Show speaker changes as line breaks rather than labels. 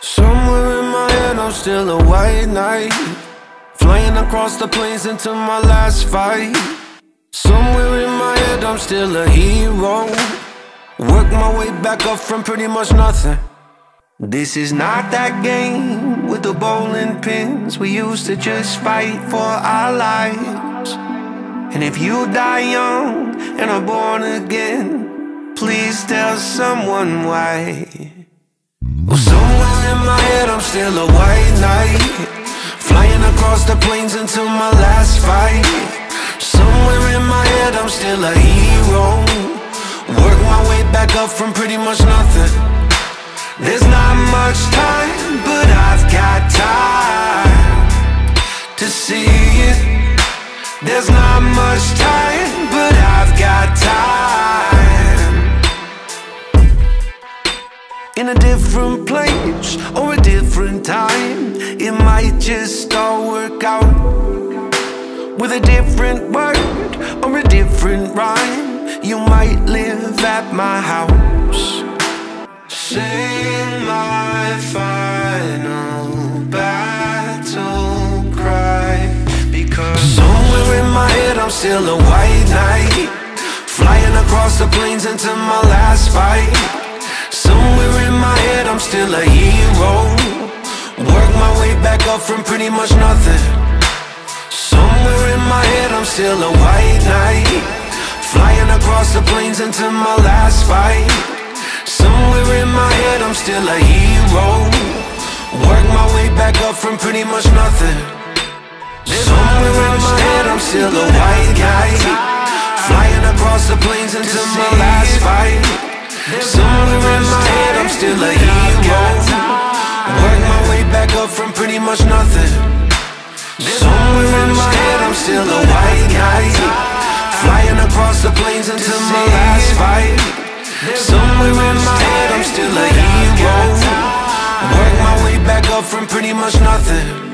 Somewhere in my head, I'm still a white knight. Flying across the plains into my last fight. Somewhere in my head, I'm still a hero. Work my way back up from pretty much nothing. This is not that game with the bowling pins. We used to just fight for our lives. And if you die young and are born again, please tell someone why. In my head, I'm still a white knight. Flying across the plains until my last fight. Somewhere in my head, I'm still a hero. Work my way back up from pretty much nothing. There's not much time, but I've got time to see it There's not much time, In a different place or a different time. It might just all work out With a different word or a different rhyme. You might live at my house. Sing my final battle cry Because somewhere in my head I'm still a white knight Flying across the plains into my last fight still a hero. Work my way back up from pretty much nothing. Somewhere in my head I'm still a white knight. Flying across the plains into my last fight. Somewhere in my head I'm still a hero. Work my way back up from pretty much nothing. Somewhere in my head I'm still a white guy Flying across the plains into my last fight. Somewhere in my head I'm still a hero till the white knight. Flying across the plains until my last fight. Somewhere in my head I'm still a hero. Work my way back up from pretty much nothing.